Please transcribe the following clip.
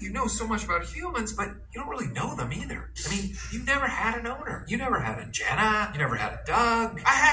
You know so much about humans, but you don't really know them either. I mean, you never had an owner. You never had a Jenna. You never had a Doug. I.